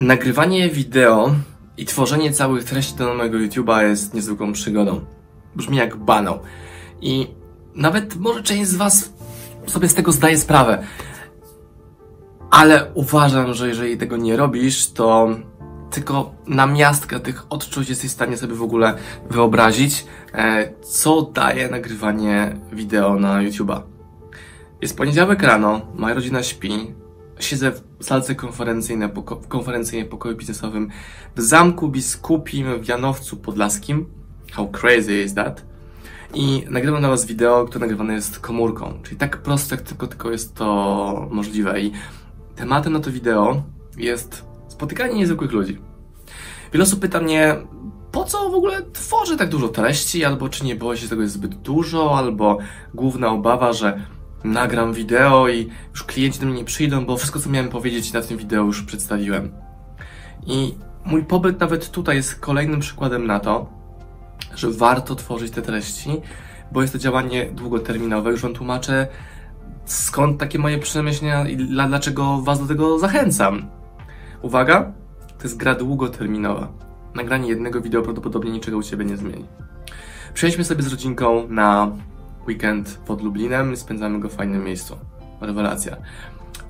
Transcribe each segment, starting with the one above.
Nagrywanie wideo i tworzenie całych treści do mojego YouTube'a jest niezwykłą przygodą. Brzmi jak banał. I nawet może część z Was sobie z tego zdaje sprawę. Ale uważam, że jeżeli tego nie robisz, to tylko na miastkę tych odczuć jesteś w stanie sobie w ogóle wyobrazić, e, co daje nagrywanie wideo na YouTube'a. Jest poniedziałek rano, moja rodzina śpi, siedzę w salce konferencyjnej, poko w konferencyjnej pokoju biznesowym w Zamku Biskupim w Janowcu Podlaskim. How crazy is that? I nagrywam dla Was wideo, które nagrywane jest komórką. Czyli tak proste, jak tylko, tylko jest to możliwe. I tematem na to wideo jest spotykanie niezwykłych ludzi. Wiele osób pyta mnie, po co w ogóle tworzę tak dużo treści, albo czy nie było się tego zbyt dużo, albo główna obawa, że nagram wideo i już klienci do mnie nie przyjdą, bo wszystko, co miałem powiedzieć na tym wideo już przedstawiłem. I mój pobyt nawet tutaj jest kolejnym przykładem na to, że warto tworzyć te treści, bo jest to działanie długoterminowe. Już Wam tłumaczę, skąd takie moje przemyślenia i dlaczego Was do tego zachęcam. Uwaga, to jest gra długoterminowa. Nagranie jednego wideo prawdopodobnie niczego u Ciebie nie zmieni. Przejdźmy sobie z rodzinką na weekend pod Lublinem spędzamy go w fajnym miejscu. Rewelacja.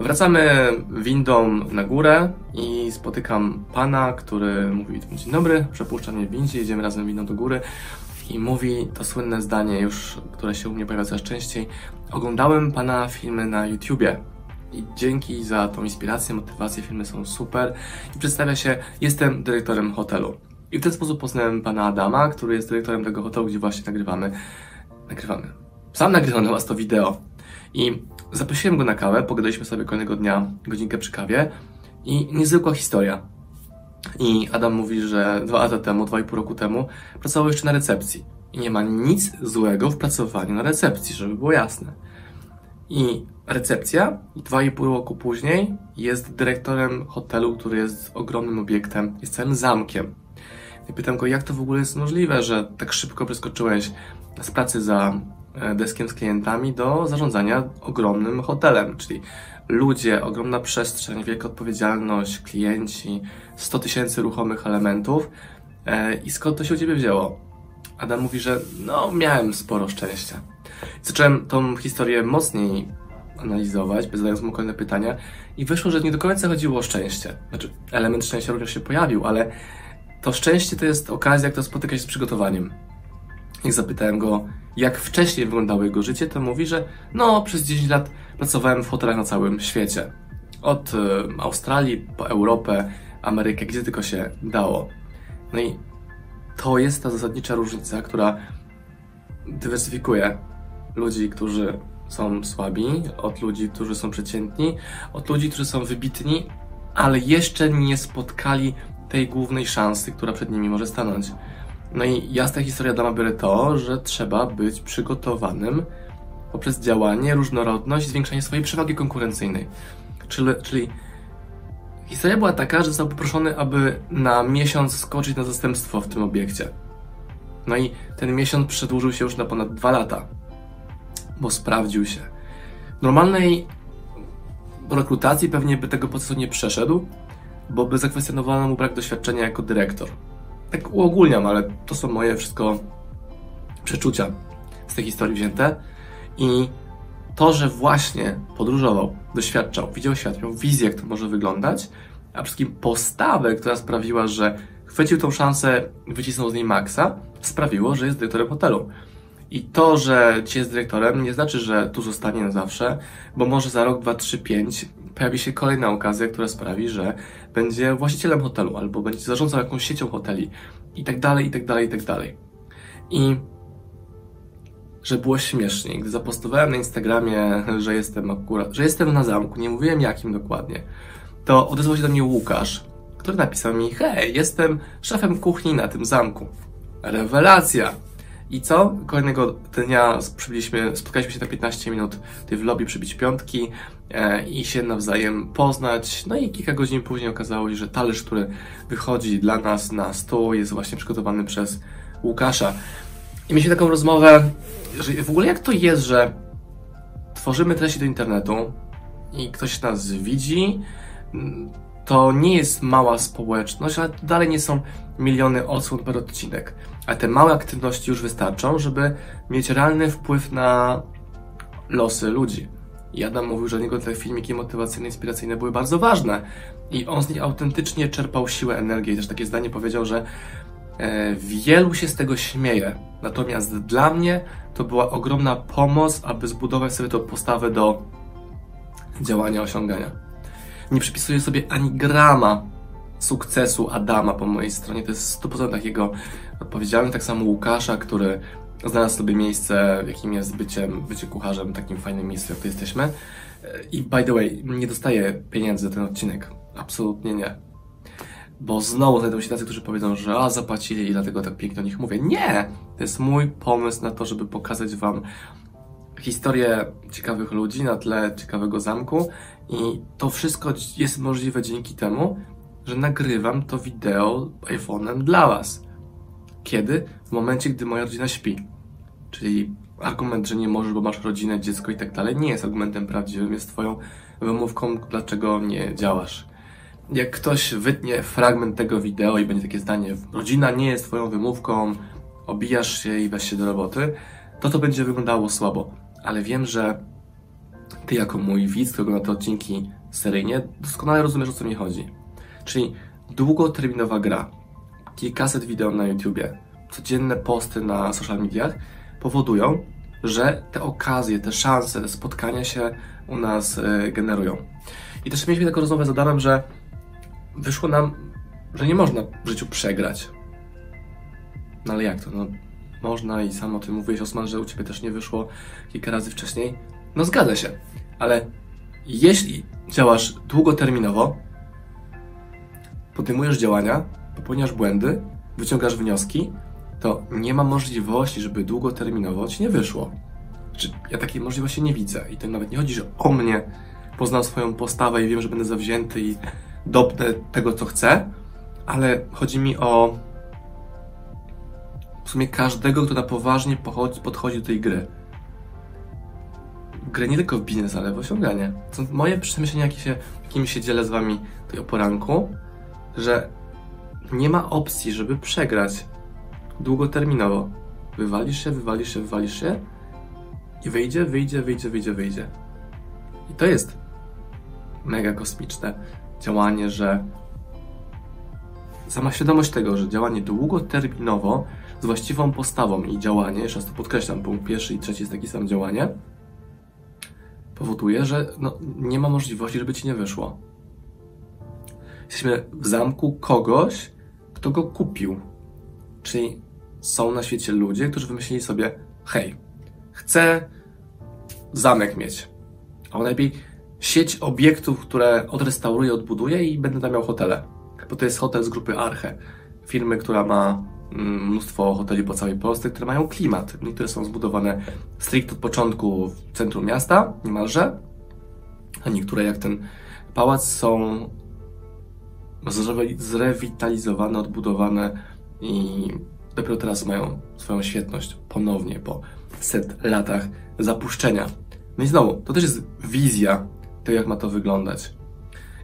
Wracamy windą na górę i spotykam pana, który mówi dzień dobry, przepuszcza mnie w windzie, jedziemy razem windą do góry i mówi to słynne zdanie już, które się u mnie pojawia coraz częściej. Oglądałem pana filmy na YouTubie i dzięki za tą inspirację, motywację, filmy są super i przedstawia się, jestem dyrektorem hotelu. I w ten sposób poznałem pana Adama, który jest dyrektorem tego hotelu, gdzie właśnie nagrywamy. Nagrywamy. Sam nagrywam na was to wideo. I zaprosiłem go na kawę, pogadaliśmy sobie kolejnego dnia, godzinkę przy kawie i niezwykła historia. I Adam mówi, że dwa lata temu, dwa i pół roku temu pracował jeszcze na recepcji. I nie ma nic złego w pracowaniu na recepcji, żeby było jasne. I recepcja, dwa i pół roku później, jest dyrektorem hotelu, który jest ogromnym obiektem, jest całym zamkiem. I pytam go, jak to w ogóle jest możliwe, że tak szybko przeskoczyłeś z pracy za deskiem z klientami do zarządzania ogromnym hotelem, czyli ludzie, ogromna przestrzeń, wielka odpowiedzialność, klienci, 100 tysięcy ruchomych elementów. E, I skąd to się u Ciebie wzięło? Adam mówi, że no, miałem sporo szczęścia. Zacząłem tą historię mocniej analizować, zadając mu kolejne pytania i wyszło, że nie do końca chodziło o szczęście. Znaczy, element szczęścia również się pojawił, ale to szczęście to jest okazja, która spotyka się z przygotowaniem. Jak zapytałem go, jak wcześniej wyglądało jego życie, to mówi, że no, przez 10 lat pracowałem w hotelach na całym świecie. Od y, Australii po Europę, Amerykę, gdzie tylko się dało. No i to jest ta zasadnicza różnica, która dywersyfikuje ludzi, którzy są słabi, od ludzi, którzy są przeciętni, od ludzi, którzy są wybitni, ale jeszcze nie spotkali tej głównej szansy, która przed nimi może stanąć. No i jasna historia dla biorę to, że trzeba być przygotowanym poprzez działanie, różnorodność, zwiększanie swojej przewagi konkurencyjnej. Czyli, czyli historia była taka, że został poproszony, aby na miesiąc skoczyć na zastępstwo w tym obiekcie. No i ten miesiąc przedłużył się już na ponad dwa lata, bo sprawdził się. W normalnej rekrutacji pewnie by tego procesu nie przeszedł, bo by zakwestionowano mu brak doświadczenia jako dyrektor. Tak uogólniam, ale to są moje wszystko przeczucia z tej historii wzięte. I to, że właśnie podróżował, doświadczał, widział świat, miał wizję, jak to może wyglądać, a przede wszystkim postawę, która sprawiła, że chwycił tą szansę, wycisnął z niej maksa, sprawiło, że jest dyrektorem hotelu. I to, że ci jest dyrektorem, nie znaczy, że tu zostanie na zawsze, bo może za rok, dwa, trzy, pięć pojawi się kolejna okazja, która sprawi, że będzie właścicielem hotelu albo będzie zarządzał jakąś siecią hoteli i tak dalej, i tak dalej, i tak dalej. I że było śmieszniej, gdy zapostowałem na Instagramie, że jestem akurat, że jestem na zamku, nie mówiłem jakim dokładnie, to odezwał się do mnie Łukasz, który napisał mi, hej, jestem szefem kuchni na tym zamku. Rewelacja! I co? Kolejnego dnia spotkaliśmy się na 15 minut w lobby przybić piątki e, i się nawzajem poznać. No i kilka godzin później okazało się, że talerz, który wychodzi dla nas na stół jest właśnie przygotowany przez Łukasza. I mieliśmy taką rozmowę, że w ogóle jak to jest, że tworzymy treści do internetu i ktoś nas widzi, to nie jest mała społeczność, ale dalej nie są miliony odsłon per odcinek. A te małe aktywności już wystarczą, żeby mieć realny wpływ na losy ludzi. I Adam mówił, że dla niego te filmiki motywacyjne, inspiracyjne były bardzo ważne. I on z nich autentycznie czerpał siłę, energię. I też takie zdanie powiedział, że e, wielu się z tego śmieje. Natomiast dla mnie to była ogromna pomoc, aby zbudować sobie tą postawę do działania, osiągania. Nie przypisuję sobie ani grama sukcesu Adama po mojej stronie. To jest 100% jego odpowiedzialny. Tak samo Łukasza, który znalazł sobie miejsce, jakim jest byciem, bycie kucharzem, takim fajnym miejscu, jak to jesteśmy. I by the way, nie dostaję pieniędzy za ten odcinek. Absolutnie nie. Bo znowu znajdą się tacy, którzy powiedzą, że a, zapłacili i dlatego tak pięknie o nich mówię. Nie! To jest mój pomysł na to, żeby pokazać wam historię ciekawych ludzi na tle ciekawego zamku i to wszystko jest możliwe dzięki temu, że nagrywam to wideo iPhone'em dla was. Kiedy? W momencie, gdy moja rodzina śpi. Czyli argument, że nie możesz, bo masz rodzinę, dziecko i tak dalej, nie jest argumentem prawdziwym, jest twoją wymówką, dlaczego nie działasz. Jak ktoś wytnie fragment tego wideo i będzie takie zdanie, rodzina nie jest twoją wymówką, obijasz się i weź się do roboty, to to będzie wyglądało słabo. Ale wiem, że ty jako mój widz, który ogląda te odcinki seryjnie, doskonale rozumiesz, o co mi chodzi. Czyli długoterminowa gra, kilkaset wideo na YouTubie, codzienne posty na social mediach powodują, że te okazje, te szanse, te spotkania się u nas y, generują. I też mieliśmy taką rozmowę z Adamem, że wyszło nam, że nie można w życiu przegrać. No ale jak to? No, można i sam o tym mówiłeś, Osman, że u Ciebie też nie wyszło kilka razy wcześniej. No zgadza się, ale jeśli działasz długoterminowo, podejmujesz działania, popełniasz błędy, wyciągasz wnioski, to nie ma możliwości, żeby długoterminowo ci nie wyszło. Znaczy, ja takiej możliwości nie widzę. I to nawet nie chodzi, że o mnie poznam swoją postawę i wiem, że będę zawzięty i dopnę tego, co chcę, ale chodzi mi o w sumie każdego, kto na poważnie podchodzi do tej gry. Grę nie tylko w biznes, ale w osiąganie. Są moje przemyślenia, jakie się, jakimi się dzielę z wami tutaj o poranku, że nie ma opcji, żeby przegrać długoterminowo. Wywalisz się, wywalisz się, wywalisz się i wyjdzie, wyjdzie, wyjdzie, wyjdzie, wyjdzie. I to jest mega kosmiczne działanie, że sama świadomość tego, że działanie długoterminowo z właściwą postawą i działanie, jeszcze raz to podkreślam, punkt pierwszy i trzeci jest taki sam działanie, powoduje, że no, nie ma możliwości, żeby ci nie wyszło. Jesteśmy w zamku kogoś, kto go kupił. Czyli są na świecie ludzie, którzy wymyślili sobie, hej, chcę zamek mieć. A lepiej sieć obiektów, które odrestauruję, odbuduję i będę tam miał hotele. Bo to jest hotel z grupy Arche. Firmy, która ma mnóstwo hoteli po całej Polsce, które mają klimat. Niektóre są zbudowane stricte od początku w centrum miasta, niemalże, a niektóre, jak ten pałac, są zrewitalizowane, odbudowane i dopiero teraz mają swoją świetność ponownie po set latach zapuszczenia. No i znowu, to też jest wizja tego, jak ma to wyglądać.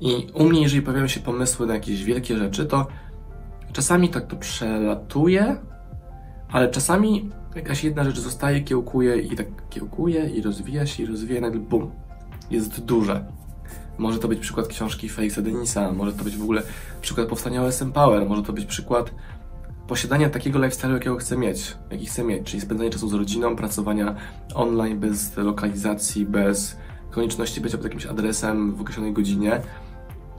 I u mnie, jeżeli pojawiają się pomysły na jakieś wielkie rzeczy, to czasami tak to przelatuje, ale czasami jakaś jedna rzecz zostaje, kiełkuje i tak kiełkuje i rozwija się i rozwija i nagle bum, jest duże. Może to być przykład książki Felixa Denisa, może to być w ogóle przykład powstania OSM Power, może to być przykład posiadania takiego lifestyle'u, jakiego chcę mieć, jaki chcę mieć, czyli spędzanie czasu z rodziną, pracowania online bez lokalizacji, bez konieczności bycia pod jakimś adresem w określonej godzinie.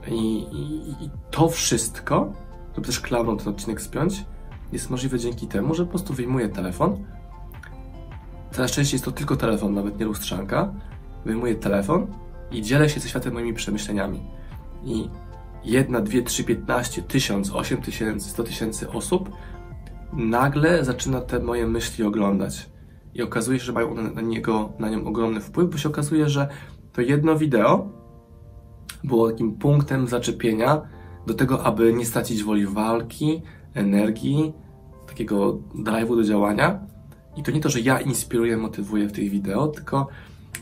I, i, i to wszystko, żeby też klamrą ten odcinek spiąć, jest możliwe dzięki temu, że po prostu wyjmuję telefon. Coraz częściej jest to tylko telefon, nawet nie lustrzanka. Wyjmuję telefon i dzielę się ze światem moimi przemyśleniami. I jedna, dwie, trzy, piętnaście, tysiąc, osiem tysięcy, sto tysięcy osób nagle zaczyna te moje myśli oglądać. I okazuje się, że mają na, niego, na nią ogromny wpływ, bo się okazuje, że to jedno wideo było takim punktem zaczepienia do tego, aby nie stracić woli walki, energii, takiego drive'u do działania. I to nie to, że ja inspiruję, motywuję w tych wideo, tylko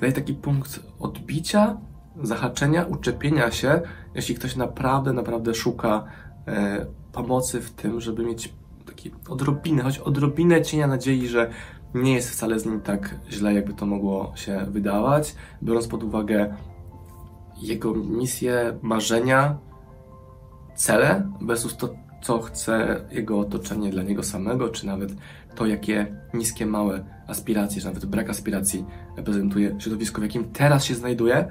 daję taki punkt odbicia zahaczenia, uczepienia się, jeśli ktoś naprawdę, naprawdę szuka e, pomocy w tym, żeby mieć taki odrobinę, choć odrobinę cienia nadziei, że nie jest wcale z nim tak źle, jakby to mogło się wydawać, biorąc pod uwagę jego misję, marzenia, cele versus to, co chce jego otoczenie dla niego samego, czy nawet to, jakie niskie, małe aspiracje, czy nawet brak aspiracji reprezentuje środowisko, w jakim teraz się znajduje,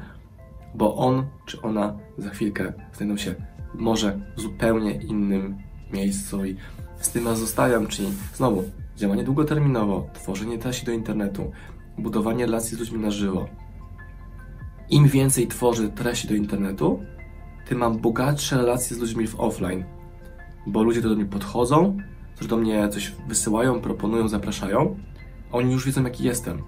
bo on czy ona za chwilkę znajdą się może w zupełnie innym miejscu i z tym was zostawiam, czyli znowu działanie długoterminowo, tworzenie treści do internetu, budowanie relacji z ludźmi na żywo. Im więcej tworzę treści do internetu, tym mam bogatsze relacje z ludźmi w offline, bo ludzie do mnie podchodzą, którzy do mnie coś wysyłają, proponują, zapraszają, oni już wiedzą, jaki jestem.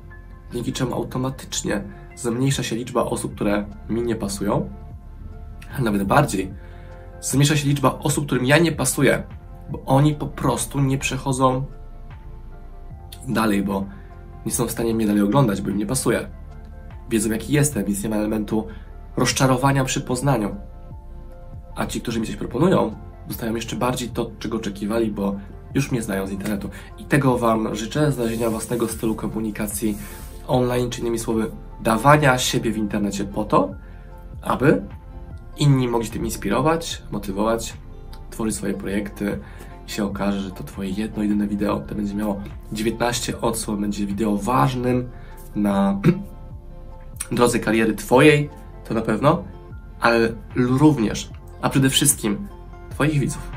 Dzięki czemu automatycznie zmniejsza się liczba osób, które mi nie pasują, a nawet bardziej, zmniejsza się liczba osób, którym ja nie pasuję, bo oni po prostu nie przechodzą dalej, bo nie są w stanie mnie dalej oglądać, bo im nie pasuje. Wiedzą, jaki jestem, więc nie ma elementu rozczarowania przy poznaniu. A ci, którzy mi coś proponują, dostają jeszcze bardziej to, czego oczekiwali, bo już mnie znają z internetu. I tego Wam życzę, znalezienia własnego stylu komunikacji online, czy innymi słowy, dawania siebie w internecie po to, aby inni mogli tym inspirować, motywować, tworzyć swoje projekty i się okaże, że to Twoje jedno, jedyne wideo, będzie miało 19 odsłon, będzie wideo ważnym na drodze kariery Twojej, to na pewno, ale również, a przede wszystkim Twoich widzów.